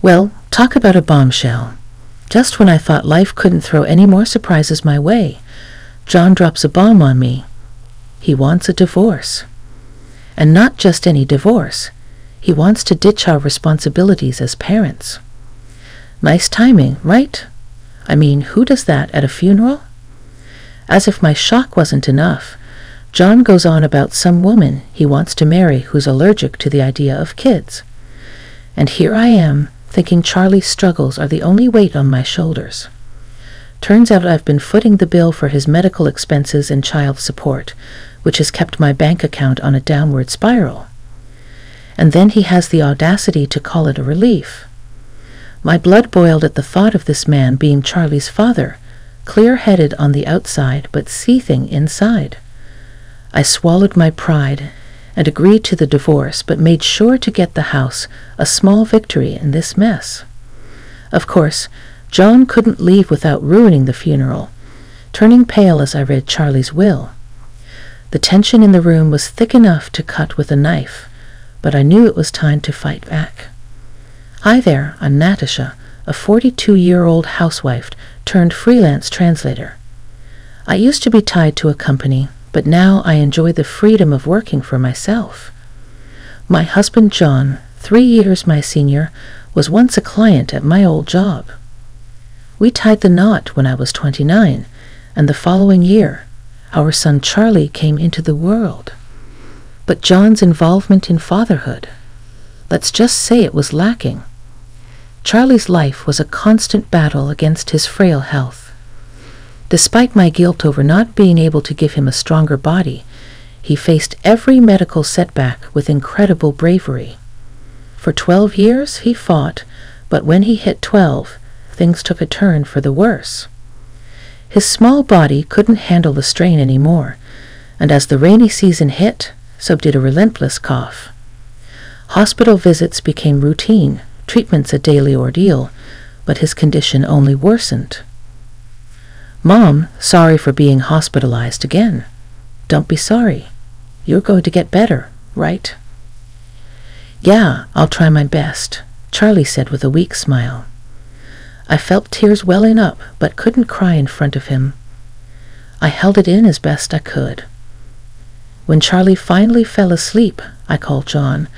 Well, talk about a bombshell. Just when I thought life couldn't throw any more surprises my way, John drops a bomb on me. He wants a divorce. And not just any divorce. He wants to ditch our responsibilities as parents. Nice timing, right? I mean, who does that at a funeral? As if my shock wasn't enough, John goes on about some woman he wants to marry who's allergic to the idea of kids. And here I am, thinking Charlie's struggles are the only weight on my shoulders. Turns out I've been footing the bill for his medical expenses and child support, which has kept my bank account on a downward spiral. And then he has the audacity to call it a relief. My blood boiled at the thought of this man being Charlie's father, clear-headed on the outside but seething inside. I swallowed my pride and agreed to the divorce, but made sure to get the house a small victory in this mess. Of course, John couldn't leave without ruining the funeral, turning pale as I read Charlie's will. The tension in the room was thick enough to cut with a knife, but I knew it was time to fight back. Hi there, I'm Natasha, a 42-year-old housewife turned freelance translator. I used to be tied to a company but now I enjoy the freedom of working for myself. My husband John, three years my senior, was once a client at my old job. We tied the knot when I was 29, and the following year, our son Charlie came into the world. But John's involvement in fatherhood, let's just say it was lacking. Charlie's life was a constant battle against his frail health. Despite my guilt over not being able to give him a stronger body, he faced every medical setback with incredible bravery. For twelve years he fought, but when he hit twelve, things took a turn for the worse. His small body couldn't handle the strain any more, and as the rainy season hit, so did a relentless cough. Hospital visits became routine, treatments a daily ordeal, but his condition only worsened. Mom, sorry for being hospitalized again. Don't be sorry. You're going to get better, right? Yeah, I'll try my best, Charlie said with a weak smile. I felt tears welling up, but couldn't cry in front of him. I held it in as best I could. When Charlie finally fell asleep, I called John,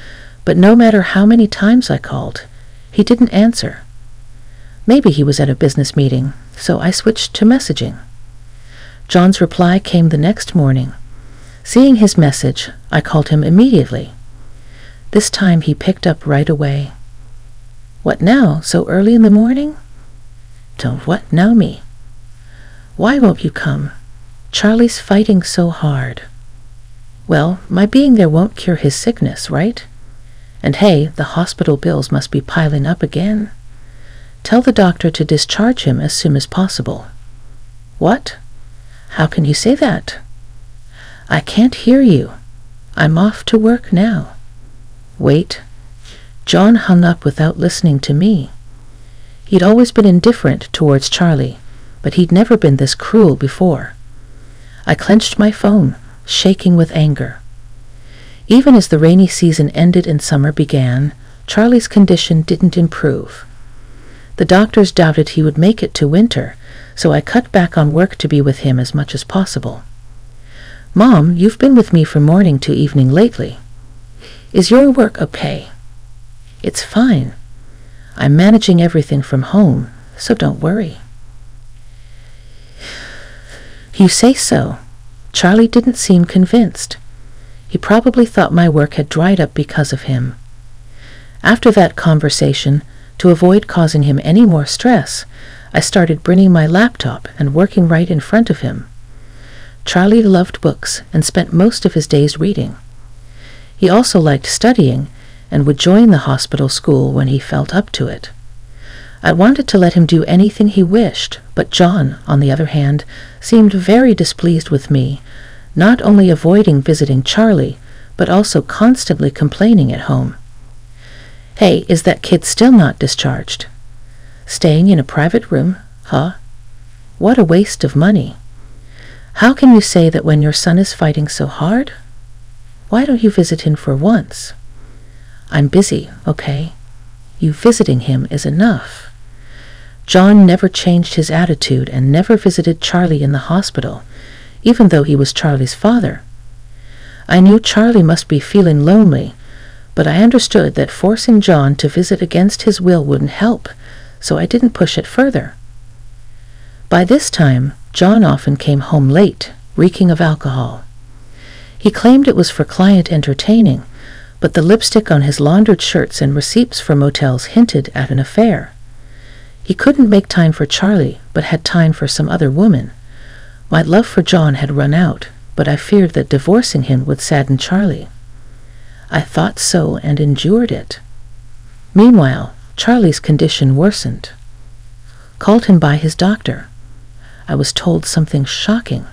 but no matter how many times I called, he didn't answer. Maybe he was at a business meeting, so I switched to messaging. John's reply came the next morning. Seeing his message, I called him immediately. This time he picked up right away. What now, so early in the morning? Don't what now me? Why won't you come? Charlie's fighting so hard. Well, my being there won't cure his sickness, right? And hey, the hospital bills must be piling up again. Tell the doctor to discharge him as soon as possible. What? How can you say that? I can't hear you. I'm off to work now. Wait. John hung up without listening to me. He'd always been indifferent towards Charlie, but he'd never been this cruel before. I clenched my phone, shaking with anger. Even as the rainy season ended and summer began, Charlie's condition didn't improve. The doctors doubted he would make it to winter, so I cut back on work to be with him as much as possible. Mom, you've been with me from morning to evening lately. Is your work okay? It's fine. I'm managing everything from home, so don't worry. You say so. Charlie didn't seem convinced. He probably thought my work had dried up because of him. After that conversation, to avoid causing him any more stress, I started bringing my laptop and working right in front of him. Charlie loved books and spent most of his days reading. He also liked studying and would join the hospital school when he felt up to it. I wanted to let him do anything he wished, but John, on the other hand, seemed very displeased with me, not only avoiding visiting Charlie, but also constantly complaining at home. Hey, is that kid still not discharged? Staying in a private room, huh? What a waste of money. How can you say that when your son is fighting so hard? Why don't you visit him for once? I'm busy, okay? you visiting him is enough. John never changed his attitude and never visited Charlie in the hospital, even though he was Charlie's father. I knew Charlie must be feeling lonely, but I understood that forcing John to visit against his will wouldn't help, so I didn't push it further. By this time, John often came home late, reeking of alcohol. He claimed it was for client entertaining, but the lipstick on his laundered shirts and receipts for motels hinted at an affair. He couldn't make time for Charlie, but had time for some other woman. My love for John had run out, but I feared that divorcing him would sadden Charlie. I thought so and endured it. Meanwhile, Charlie's condition worsened. Called him by his doctor. I was told something shocking.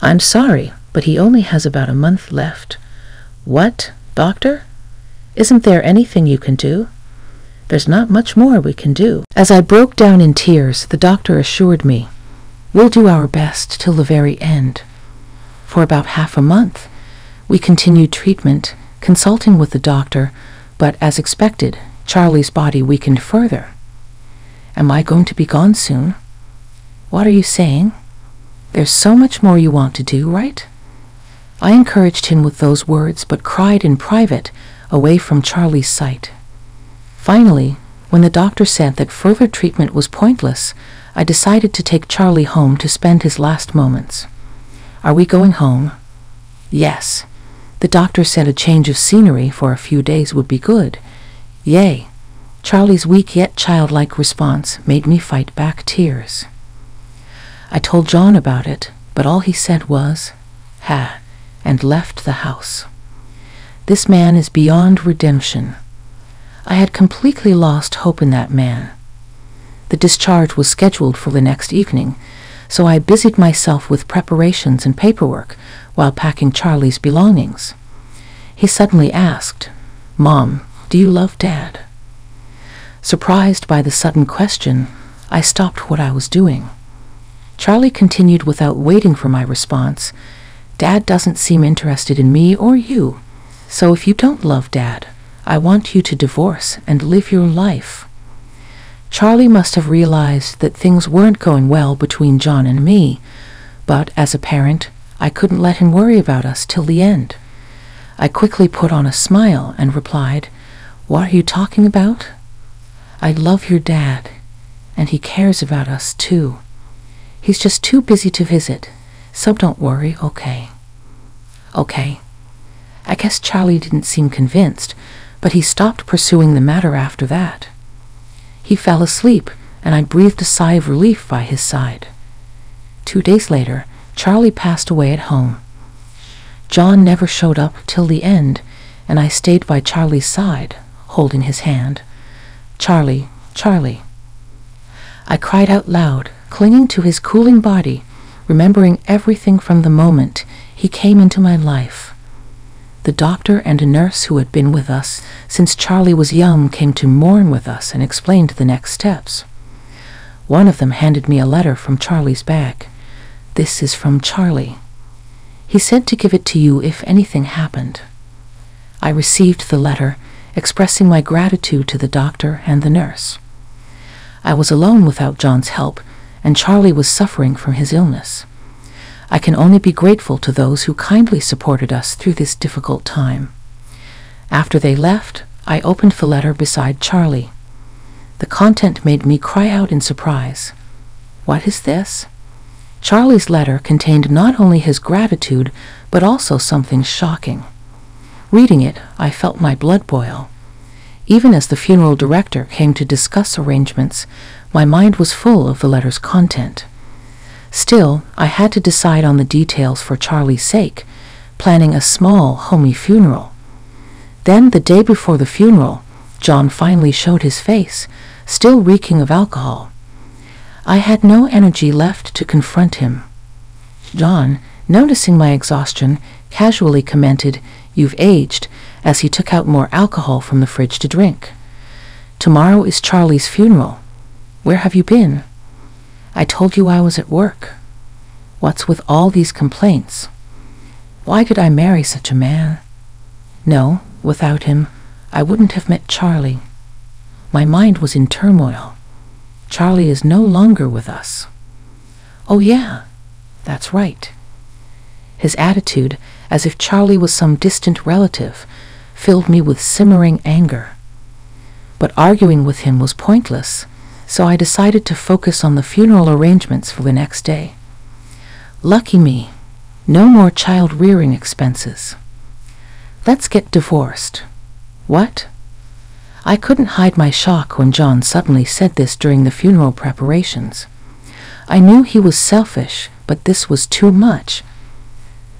I'm sorry, but he only has about a month left. What? Doctor? Isn't there anything you can do? There's not much more we can do. As I broke down in tears, the doctor assured me, We'll do our best till the very end. For about half a month, we continued treatment, consulting with the doctor, but as expected, Charlie's body weakened further. Am I going to be gone soon? What are you saying? There's so much more you want to do, right? I encouraged him with those words, but cried in private, away from Charlie's sight. Finally, when the doctor said that further treatment was pointless, I decided to take Charlie home to spend his last moments. Are we going home? Yes. The doctor said a change of scenery for a few days would be good. Yea. Charlie's weak yet childlike response made me fight back tears. I told John about it, but all he said was, Ha and left the house. This man is beyond redemption. I had completely lost hope in that man. The discharge was scheduled for the next evening, so I busied myself with preparations and paperwork while packing Charlie's belongings. He suddenly asked, Mom, do you love Dad? Surprised by the sudden question, I stopped what I was doing. Charlie continued without waiting for my response Dad doesn't seem interested in me or you. So if you don't love Dad, I want you to divorce and live your life. Charlie must have realized that things weren't going well between John and me, but as a parent, I couldn't let him worry about us till the end. I quickly put on a smile and replied, What are you talking about? I love your dad, and he cares about us too. He's just too busy to visit, so don't worry, okay. Okay. I guess Charlie didn't seem convinced, but he stopped pursuing the matter after that. He fell asleep, and I breathed a sigh of relief by his side. Two days later, Charlie passed away at home. John never showed up till the end, and I stayed by Charlie's side, holding his hand. Charlie, Charlie. I cried out loud, clinging to his cooling body, remembering everything from the moment he came into my life. The doctor and a nurse who had been with us since Charlie was young came to mourn with us and explained the next steps. One of them handed me a letter from Charlie's bag. This is from Charlie. He said to give it to you if anything happened. I received the letter, expressing my gratitude to the doctor and the nurse. I was alone without John's help, and Charlie was suffering from his illness. I can only be grateful to those who kindly supported us through this difficult time. After they left, I opened the letter beside Charlie. The content made me cry out in surprise. What is this? Charlie's letter contained not only his gratitude, but also something shocking. Reading it, I felt my blood boil. Even as the funeral director came to discuss arrangements, my mind was full of the letter's content. Still, I had to decide on the details for Charlie's sake, planning a small, homey funeral. Then, the day before the funeral, John finally showed his face, still reeking of alcohol. I had no energy left to confront him. John, noticing my exhaustion, casually commented, You've aged, as he took out more alcohol from the fridge to drink. Tomorrow is Charlie's funeral. Where have you been? I told you I was at work. What's with all these complaints? Why could I marry such a man? No, without him, I wouldn't have met Charlie. My mind was in turmoil. Charlie is no longer with us. Oh, yeah, that's right. His attitude, as if Charlie was some distant relative, filled me with simmering anger. But arguing with him was pointless, so I decided to focus on the funeral arrangements for the next day. Lucky me, no more child rearing expenses. Let's get divorced. What? I couldn't hide my shock when John suddenly said this during the funeral preparations. I knew he was selfish, but this was too much.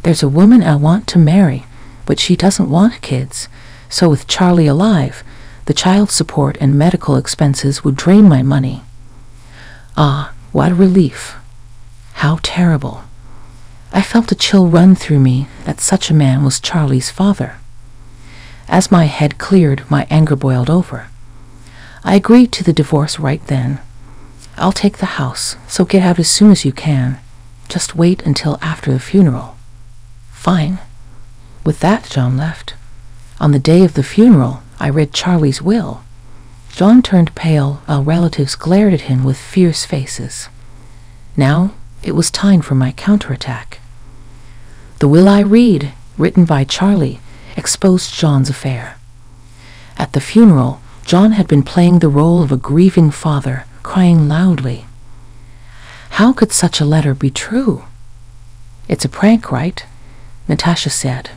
There's a woman I want to marry, but she doesn't want kids, so with Charlie alive, the child support and medical expenses would drain my money. Ah, what a relief. How terrible. I felt a chill run through me that such a man was Charlie's father. As my head cleared, my anger boiled over. I agreed to the divorce right then. I'll take the house, so get out as soon as you can. Just wait until after the funeral. Fine. With that, John left. On the day of the funeral, I read Charlie's will. John turned pale while relatives glared at him with fierce faces. Now it was time for my counterattack. The will I read, written by Charlie, exposed John's affair. At the funeral, John had been playing the role of a grieving father, crying loudly. How could such a letter be true? It's a prank, right? Natasha said.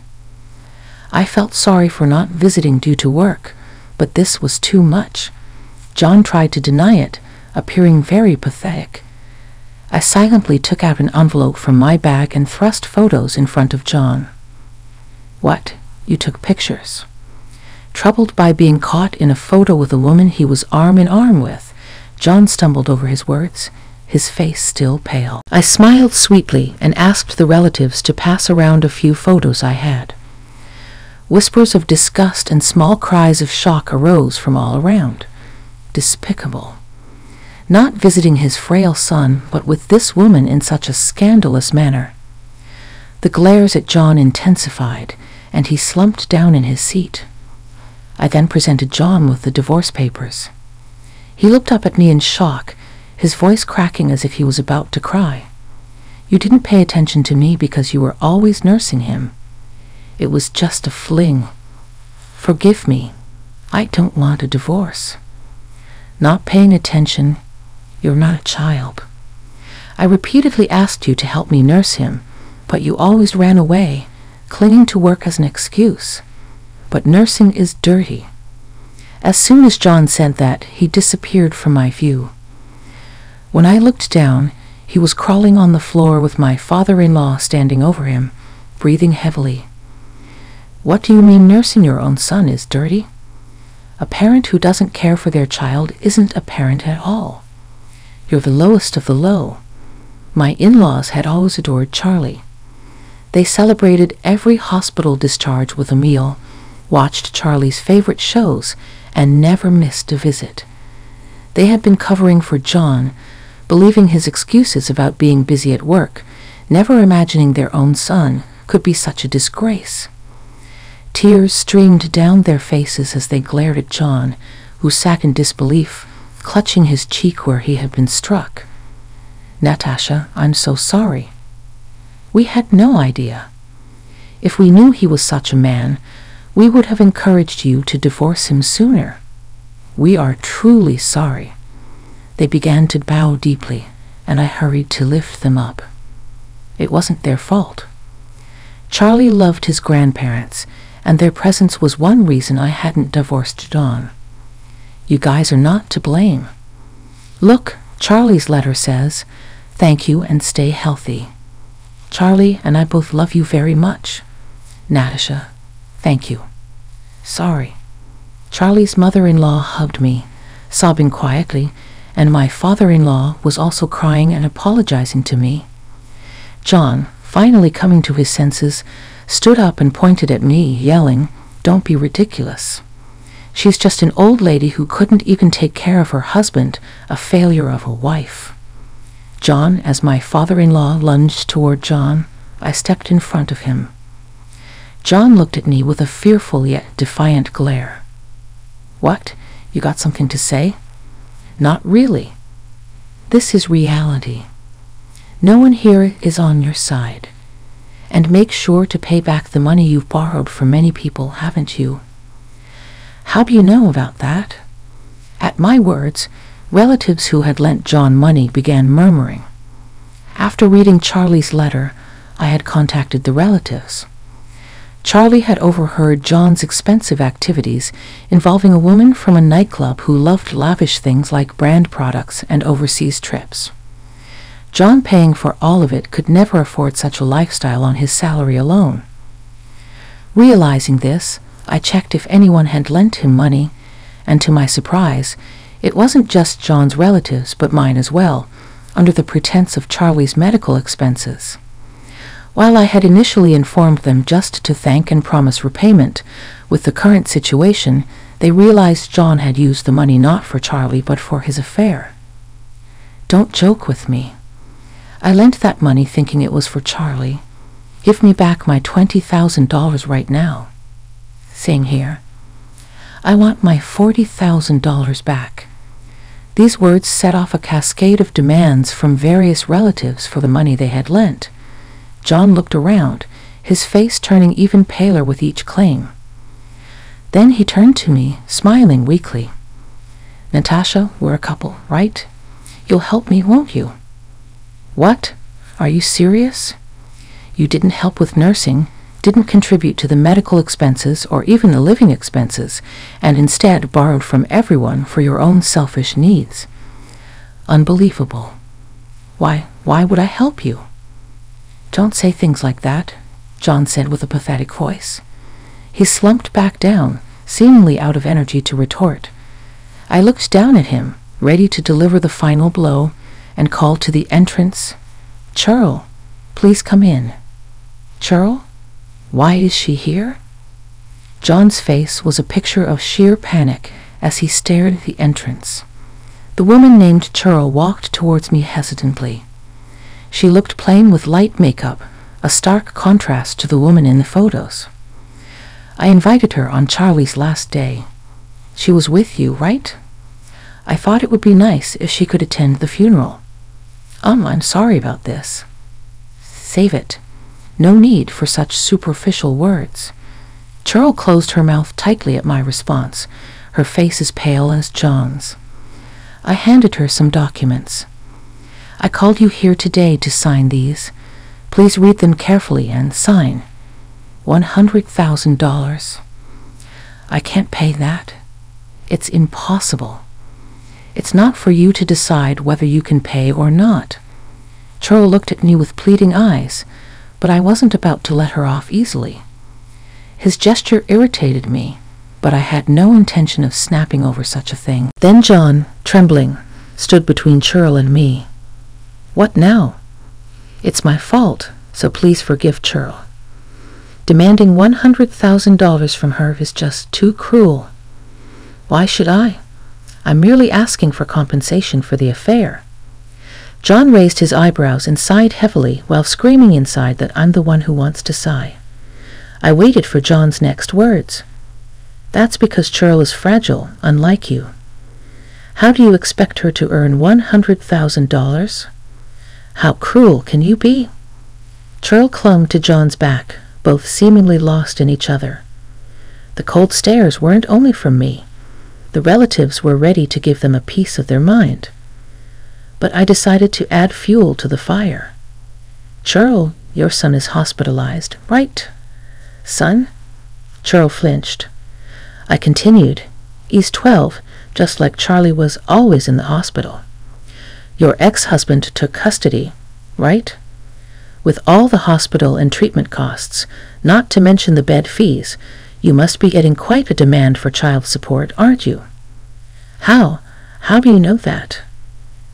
I felt sorry for not visiting due to work, but this was too much. John tried to deny it, appearing very pathetic. I silently took out an envelope from my bag and thrust photos in front of John. What? You took pictures. Troubled by being caught in a photo with a woman he was arm in arm with, John stumbled over his words, his face still pale. I smiled sweetly and asked the relatives to pass around a few photos I had. Whispers of disgust and small cries of shock arose from all around. Despicable. Not visiting his frail son, but with this woman in such a scandalous manner. The glares at John intensified, and he slumped down in his seat. I then presented John with the divorce papers. He looked up at me in shock, his voice cracking as if he was about to cry. You didn't pay attention to me because you were always nursing him. It was just a fling. Forgive me. I don't want a divorce. Not paying attention, you're not a child. I repeatedly asked you to help me nurse him, but you always ran away clinging to work as an excuse. But nursing is dirty. As soon as John said that, he disappeared from my view. When I looked down, he was crawling on the floor with my father-in-law standing over him, breathing heavily. What do you mean nursing your own son is dirty? A parent who doesn't care for their child isn't a parent at all. You're the lowest of the low. My in-laws had always adored Charlie. They celebrated every hospital discharge with a meal, watched Charlie's favorite shows, and never missed a visit. They had been covering for John, believing his excuses about being busy at work, never imagining their own son could be such a disgrace. Tears streamed down their faces as they glared at John, who sat in disbelief, clutching his cheek where he had been struck. Natasha, I'm so sorry. We had no idea. If we knew he was such a man, we would have encouraged you to divorce him sooner. We are truly sorry. They began to bow deeply, and I hurried to lift them up. It wasn't their fault. Charlie loved his grandparents, and their presence was one reason I hadn't divorced John. You guys are not to blame. Look, Charlie's letter says, Thank you and stay healthy. Charlie and I both love you very much. Natasha, thank you. Sorry. Charlie's mother-in-law hugged me, sobbing quietly, and my father-in-law was also crying and apologizing to me. John, finally coming to his senses, stood up and pointed at me, yelling, Don't be ridiculous. She's just an old lady who couldn't even take care of her husband, a failure of a wife. John, as my father-in-law lunged toward John, I stepped in front of him. John looked at me with a fearful yet defiant glare. What? You got something to say? Not really. This is reality. No one here is on your side. And make sure to pay back the money you've borrowed from many people, haven't you? How do you know about that? At my words, relatives who had lent John money began murmuring. After reading Charlie's letter, I had contacted the relatives. Charlie had overheard John's expensive activities involving a woman from a nightclub who loved lavish things like brand products and overseas trips. John paying for all of it could never afford such a lifestyle on his salary alone. Realizing this, I checked if anyone had lent him money, and to my surprise, it wasn't just John's relatives, but mine as well, under the pretense of Charlie's medical expenses. While I had initially informed them just to thank and promise repayment, with the current situation, they realized John had used the money not for Charlie but for his affair. Don't joke with me. I lent that money thinking it was for Charlie. Give me back my $20,000 right now. Sing here. I want my $40,000 back. These words set off a cascade of demands from various relatives for the money they had lent. John looked around, his face turning even paler with each claim. Then he turned to me, smiling weakly. Natasha, we're a couple, right? You'll help me, won't you? What? Are you serious? You didn't help with nursing, didn't contribute to the medical expenses or even the living expenses, and instead borrowed from everyone for your own selfish needs. Unbelievable. Why, why would I help you? Don't say things like that, John said with a pathetic voice. He slumped back down, seemingly out of energy to retort. I looked down at him, ready to deliver the final blow, and called to the entrance, Cheryl, please come in. Cheryl, why is she here? John's face was a picture of sheer panic as he stared at the entrance. The woman named Cheryl walked towards me hesitantly. She looked plain with light makeup, a stark contrast to the woman in the photos. I invited her on Charlie's last day. She was with you, right? I thought it would be nice if she could attend the funeral. Um, I'm sorry about this. Save it. No need for such superficial words. Cheryl closed her mouth tightly at my response, her face as pale as John's. I handed her some documents. I called you here today to sign these. Please read them carefully and sign. $100,000. I can't pay that. It's impossible. It's not for you to decide whether you can pay or not. Cheryl looked at me with pleading eyes, but I wasn't about to let her off easily. His gesture irritated me, but I had no intention of snapping over such a thing. Then John, trembling, stood between Cheryl and me. What now? It's my fault, so please forgive Cheryl. Demanding $100,000 from her is just too cruel. Why should I? I'm merely asking for compensation for the affair. John raised his eyebrows and sighed heavily while screaming inside that I'm the one who wants to sigh. I waited for John's next words. That's because Cheryl is fragile, unlike you. How do you expect her to earn $100,000? How cruel can you be? Cheryl clung to John's back, both seemingly lost in each other. The cold stares weren't only from me. The relatives were ready to give them a piece of their mind. But I decided to add fuel to the fire. Cheryl, your son is hospitalized, right? Son? Cheryl flinched. I continued. He's twelve, just like Charlie was always in the hospital. Your ex-husband took custody, right? With all the hospital and treatment costs, not to mention the bed fees, you must be getting quite a demand for child support, aren't you? How? How do you know that?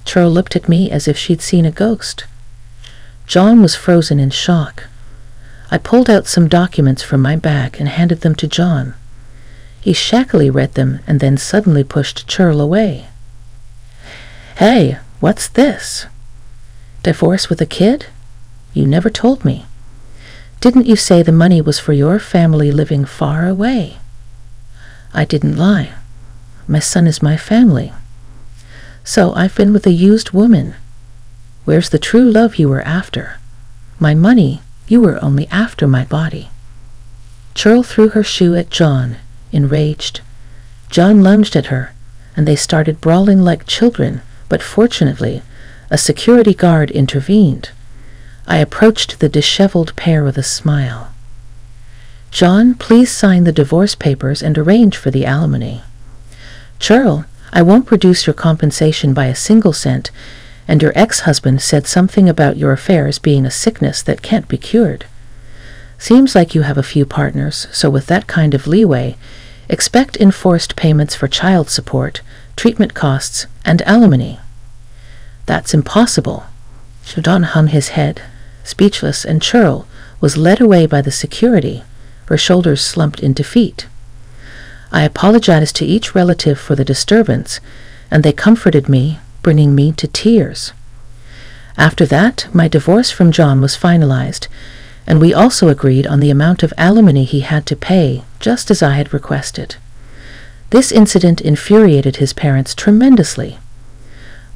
Cheryl looked at me as if she'd seen a ghost. John was frozen in shock. I pulled out some documents from my bag and handed them to John. He shakily read them and then suddenly pushed Cheryl away. Hey, What's this? Divorce with a kid? You never told me. Didn't you say the money was for your family living far away? I didn't lie. My son is my family. So I've been with a used woman. Where's the true love you were after? My money, you were only after my body. Cheryl threw her shoe at John, enraged. John lunged at her, and they started brawling like children, but fortunately, a security guard intervened. I approached the disheveled pair with a smile. John, please sign the divorce papers and arrange for the alimony. Cheryl, I won't produce your compensation by a single cent, and your ex-husband said something about your affairs being a sickness that can't be cured. Seems like you have a few partners, so with that kind of leeway, expect enforced payments for child support, treatment costs, and alimony. That's impossible. John hung his head, speechless, and Cheryl was led away by the security, her shoulders slumped in defeat. I apologized to each relative for the disturbance, and they comforted me, bringing me to tears. After that, my divorce from John was finalized, and we also agreed on the amount of alimony he had to pay, just as I had requested. This incident infuriated his parents tremendously.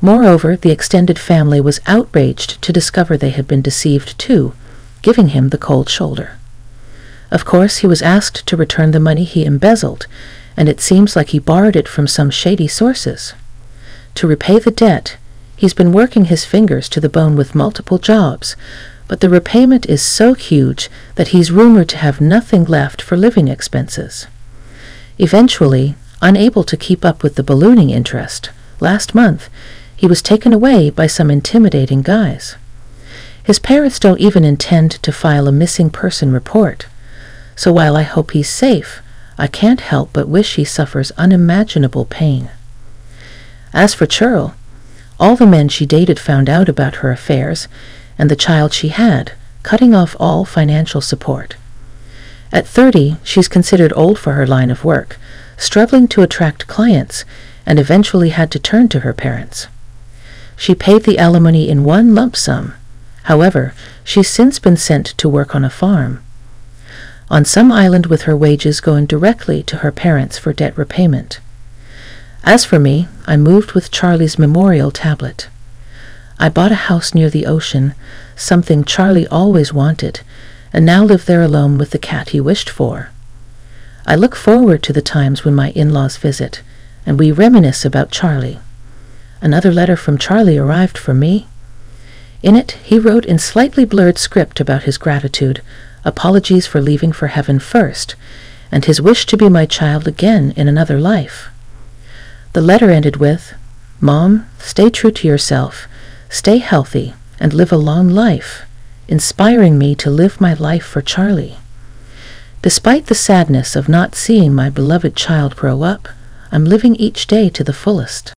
Moreover, the extended family was outraged to discover they had been deceived too, giving him the cold shoulder. Of course, he was asked to return the money he embezzled, and it seems like he borrowed it from some shady sources. To repay the debt, he's been working his fingers to the bone with multiple jobs, but the repayment is so huge that he's rumored to have nothing left for living expenses. Eventually, unable to keep up with the ballooning interest, last month he was taken away by some intimidating guys. His parents don't even intend to file a missing person report. So while I hope he's safe, I can't help but wish he suffers unimaginable pain. As for Cheryl, all the men she dated found out about her affairs and the child she had, cutting off all financial support. At 30, she's considered old for her line of work, struggling to attract clients, and eventually had to turn to her parents. She paid the alimony in one lump sum. However, she's since been sent to work on a farm on some island with her wages going directly to her parents for debt repayment. As for me, I moved with Charlie's memorial tablet. I bought a house near the ocean, something Charlie always wanted, and now live there alone with the cat he wished for. I look forward to the times when my in-laws visit, and we reminisce about Charlie. Another letter from Charlie arrived for me. In it, he wrote in slightly blurred script about his gratitude, apologies for leaving for heaven first, and his wish to be my child again in another life. The letter ended with, Mom, stay true to yourself, stay healthy, and live a long life, inspiring me to live my life for Charlie. Despite the sadness of not seeing my beloved child grow up, I'm living each day to the fullest.